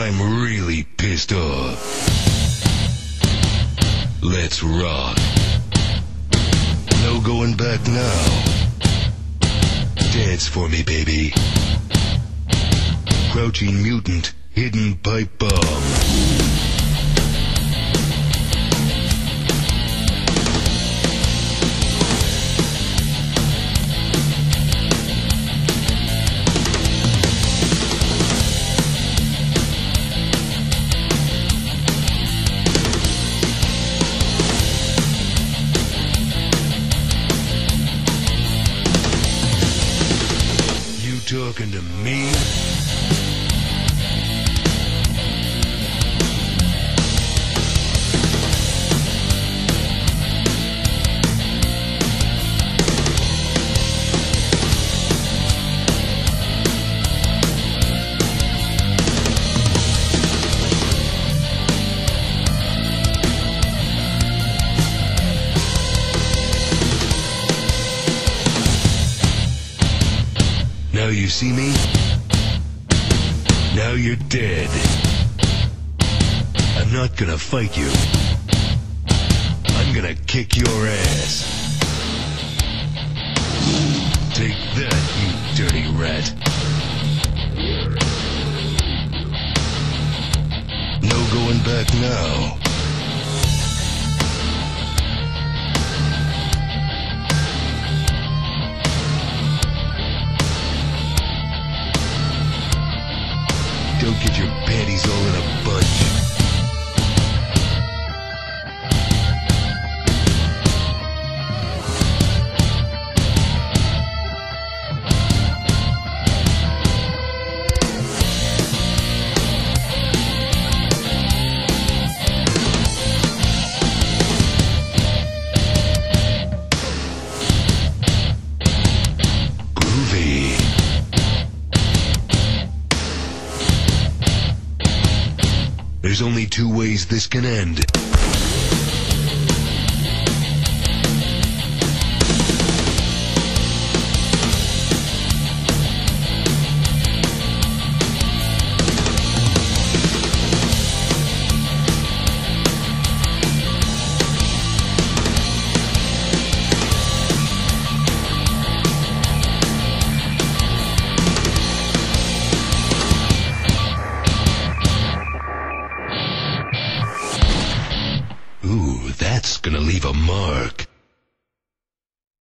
I'm really pissed off. Let's rock. No going back now. Dance for me, baby. Crouching mutant, hidden pipe bomb. Talking to me? Now you see me? Now you're dead. I'm not gonna fight you. I'm gonna kick your ass. Take that, you dirty rat. No going back now. Get your panties all in a bunch. There's only two ways this can end. Ooh, that's gonna leave a mark.